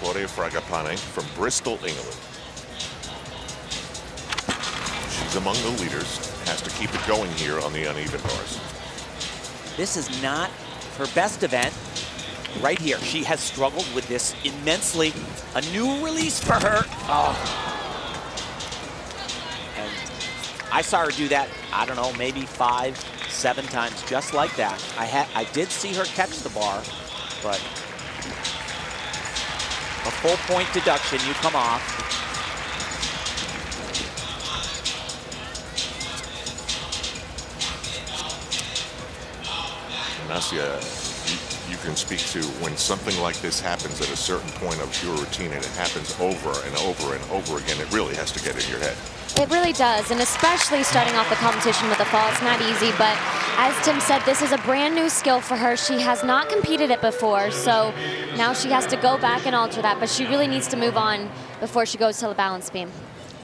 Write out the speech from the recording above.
Claudia Fragapane from Bristol, England. She's among the leaders, has to keep it going here on the uneven bars. This is not her best event. Right here, she has struggled with this immensely. A new release for her. Oh. And I saw her do that, I don't know, maybe five, seven times, just like that. I, had, I did see her catch the bar, but a full point deduction, you come off. Nastia, you, you, can speak to when something like this happens at a certain point of your routine and it happens over and over and over again, it really has to get in your head. It really does, and especially starting off the competition with a fall, it's not easy, but as Tim said, this is a brand new skill for her. She has not competed it before, so now she has to go back and alter that, but she really needs to move on before she goes to the balance beam.